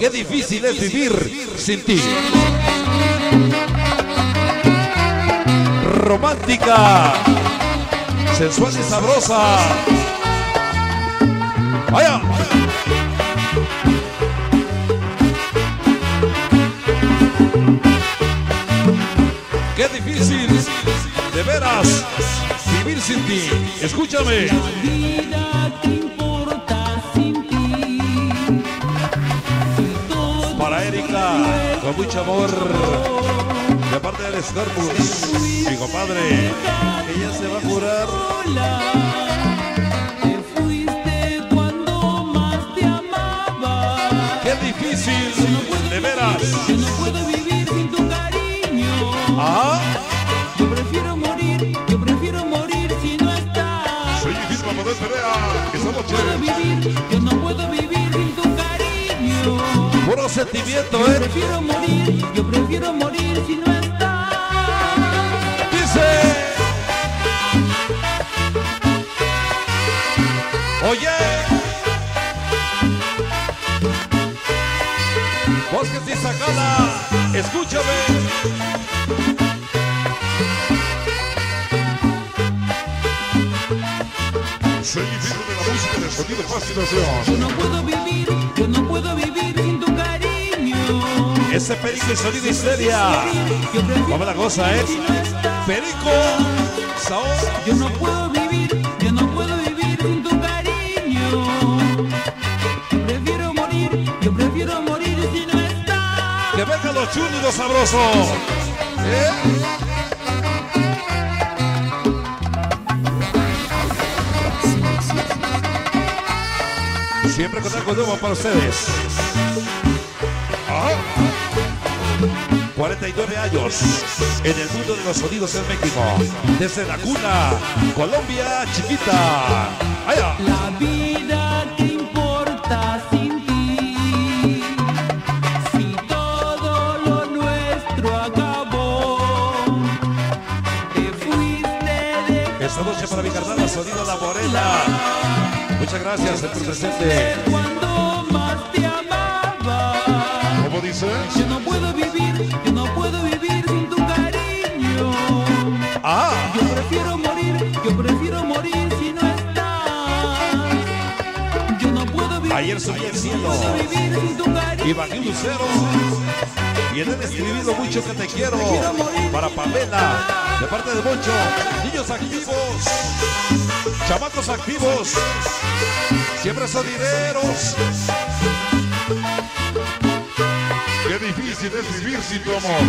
Qué difícil es vivir sin ti. Romántica, sensual y sabrosa. Vaya. Qué difícil, de veras, vivir sin ti. Escúchame. Con mucho amor, de parte del Starbucks, mi compadre, ella se va a curar. Te fuiste cuando más te amaba. Qué difícil, de veras. Yo no puedo vivir sin tu cariño. Ah, Yo prefiero morir, yo prefiero morir si no estás. soy difícil para poder No Puro sentimiento, Yo ¿eh? prefiero morir, yo prefiero morir si no estás. Dice. Oye. Bosques y Sacala, escúchame. Soy difícil de la música del sonido de fascinación. Yo no puedo vivir, yo no puedo vivir. Ese perico y sonido histeria. Prefiero ¿Cómo la cosa, eh? Perico, Saúl. Yo no puedo vivir, yo no puedo vivir sin tu cariño. Prefiero morir, yo prefiero morir si no estás. Que vengan los chulos y los sabrosos. ¿Eh? Siempre con algo nuevo para ustedes. 49 años en el mundo de los sonidos en México. Desde la cuna, Colombia chiquita. Allá. La vida que importa sin ti. Si todo lo nuestro acabó. Te fuiste de Esta noche para mi carnal, sonido La Morena. Muchas gracias por presente. ¿Cómo dice? Yo no puedo vivir, yo no puedo vivir sin tu cariño. Ah, Yo prefiero morir, yo prefiero morir si no estás. Yo no puedo vivir, ayer subí al cielo puedo vivir sin tu cariño. y bajé un lucero. Y en él escribido mucho que te quiero. Para Pamela, de parte de Moncho. Niños activos, chamacos activos, siempre son dineros. Qué difícil es vivir sin tu amor.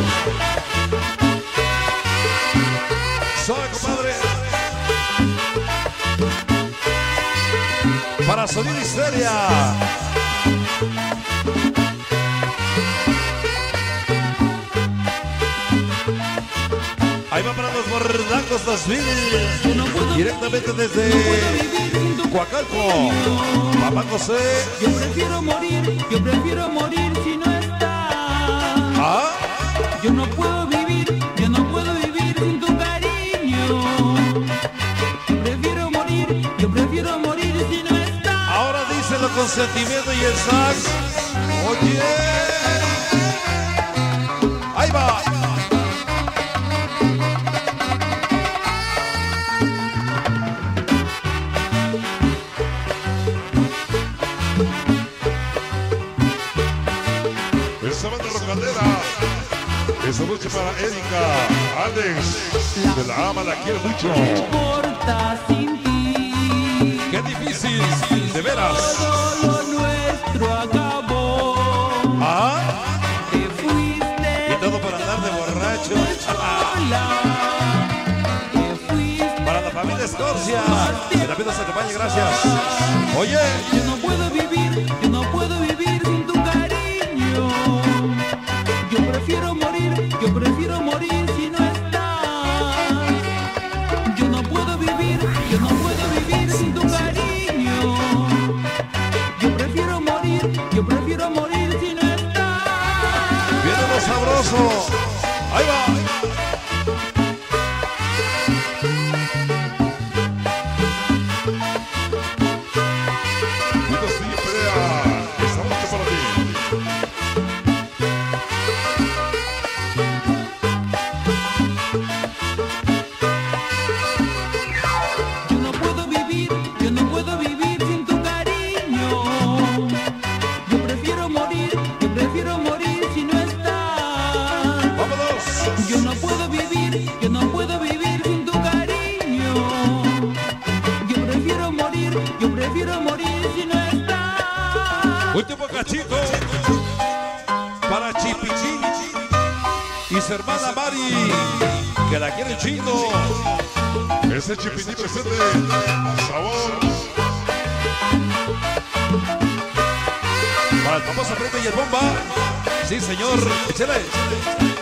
Soy compadre. Para Sonido Histeria. Ahí va para los Bordacos 2000. No puedo Directamente desde Coacalco. Papá José. Yo prefiero morir, yo prefiero morir si no con sentimiento y el sax. Oye. Ahí va. Esa banda rocandera. Esa noche para Erika, Alex. De la ama, la quiere mucho. Qué difícil, de veras. Todo lo nuestro acabó. Ah, Te fuiste y todo por andar de borracho. Te fuiste. Para la familia Escorcia, que también nos acompaña, gracias. Oye, Yo no puedo vivir, Panchito, para Chipichín y su hermana Mari, que la quiere chingo. Ese chipitín presente, sabor. Para el famoso Prete y el Bomba. Sí, señor. Échale.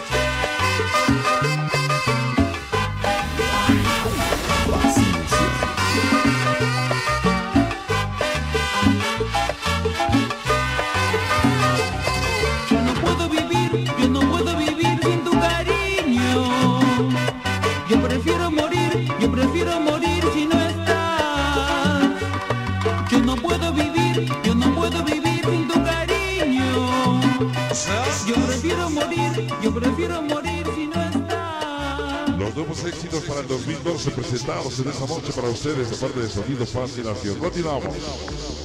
Prefiero morir si no está. Los nuevos éxitos para el 2012 presentados en esta noche para ustedes, de parte de Sonido Fascinación. Continuamos.